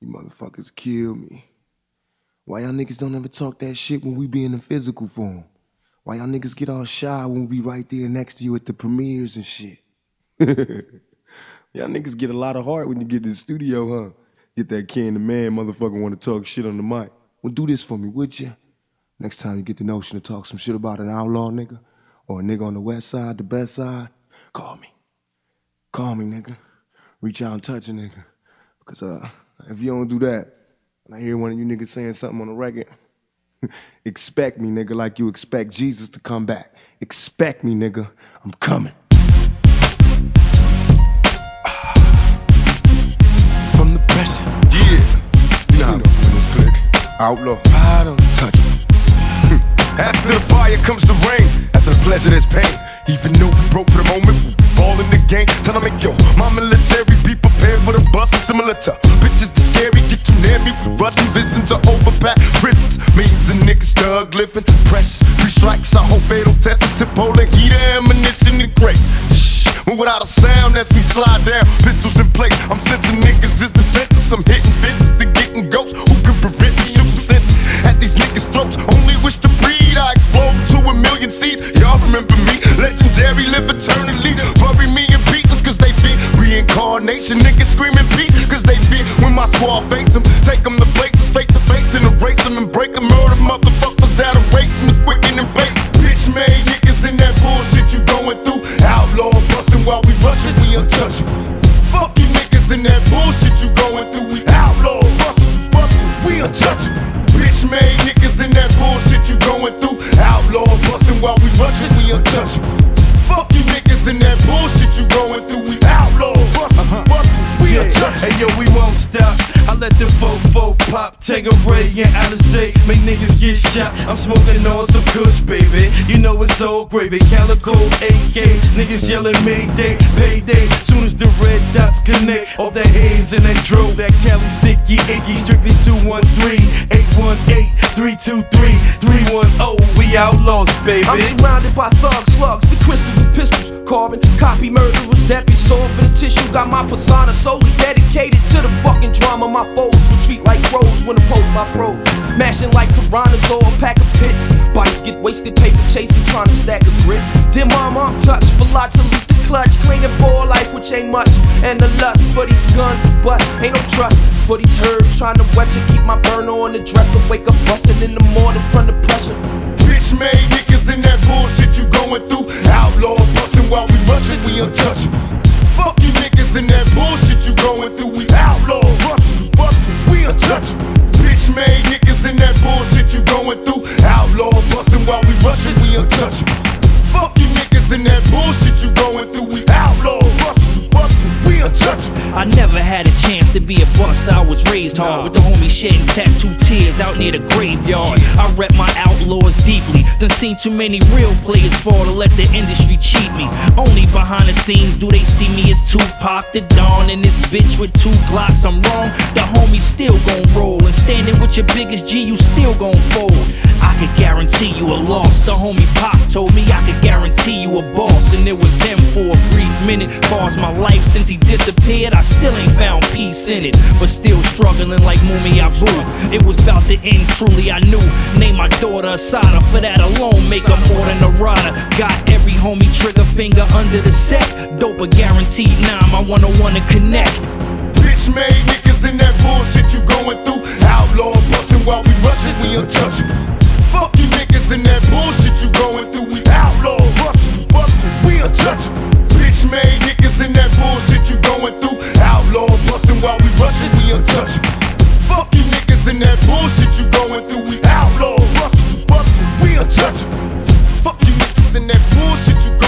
You motherfuckers kill me. Why y'all niggas don't ever talk that shit when we be in the physical form? Why y'all niggas get all shy when we be right there next to you at the premieres and shit? y'all niggas get a lot of heart when you get to the studio, huh? Get that Ken the man motherfucker wanna talk shit on the mic. Well, do this for me, would you? Next time you get the notion to talk some shit about an outlaw nigga or a nigga on the west side, the best side, call me. Call me, nigga. Reach out and touch a nigga. Cause uh, if you don't do that, and I hear one of you niggas saying something on the record, expect me, nigga, like you expect Jesus to come back. Expect me, nigga. I'm coming. From the pressure, yeah. You know when it's click. Outlaw, I don't touch me. After the fire comes the rain. After the pleasure, there's pain. Even though we broke for the moment, we ball in the game. Tell them, yo, my military be prepared for the bus. Similar to bitches, near me. We visions of overpacked prisons. Millions of niggas thug living. Precious, three strikes. I hope they don't test us. Sip heater, ammunition, and crates. Shh, move without a sound as we slide down. Pistols in place. I'm sensing niggas is defenses. I'm hitting fences and getting ghosts. Who can prevent me shooting sentences at these niggas' throats? Only wish to breed. I explode to a million seeds. Y'all remember me? Legendary, live eternally. Bury me in pieces cause they fear reincarnation. Niggas screaming peace cause they fear when my squad face Hey yo, we won't stop. I let the fofo pop, Tanqueray and Alizé, make niggas get shot. I'm smoking on some kush, baby. You know it's so gravy. Calico, AK, niggas yelling Mayday, payday. Soon as the red dots connect, all that haze and that drove, that Cali sticky, icky, strictly 213, 818, 323, 310. We outlaws, baby. I'm surrounded by thugs, slugs with crystals and pistols. Carbon copy murderers that be soft in the tissue. Got my persona solely dedicated to the fucking drama. My foes will treat like crows when opposed by pros. Mashing like piranhas or a pack of pits. Bodies get wasted, paper chasing, trying to stack a grip. Dear mama, I'm touched for lots of loot to clutch. Clinging for life, which ain't much. And the lust for these guns to bust. Ain't no trust for these herbs. Trying to wet you, keep my burner on the dresser. Wake up busting in the morning from the pressure. Bitch made we untouchable. Fuck you niggas in that bullshit you going through. We outlaw rustin', bustin', we untouchable. Bitch made niggas in that bullshit you going through. Outlaw bustin' while we rushin', we untouchable. Be a bust. I was raised hard with the homie shedding tattoo tears out near the graveyard. I rep my outlaws deeply. Done seen too many real players fall to let the industry cheat me. Only behind the scenes do they see me as Tupac the Dawn and this bitch with two Glocks. I'm wrong. The homie still gon' roll and standing with your biggest G, you still gon' fold. I could guarantee you a loss. The homie Pop told me I could guarantee you a boss, and it was him for a brief minute. Bars my life since he disappeared, I still ain't found peace in it, but still struggling like Mumia Abu. It was about to end, truly I knew. Name my daughter Assata, for that alone, make her more than a rider. Got every homie trigger finger under the set. Dope a guaranteed nine, I wanna wanna connect. Bitch made niggas in that bullshit you going through. Outlaw bustin' while we rushin', we untouchable. Fuck you niggas untouchable. Fuck you niggas in that bullshit you going through. We outlaw rustin', bustin', we untouchable. Fuck you niggas in that bullshit you.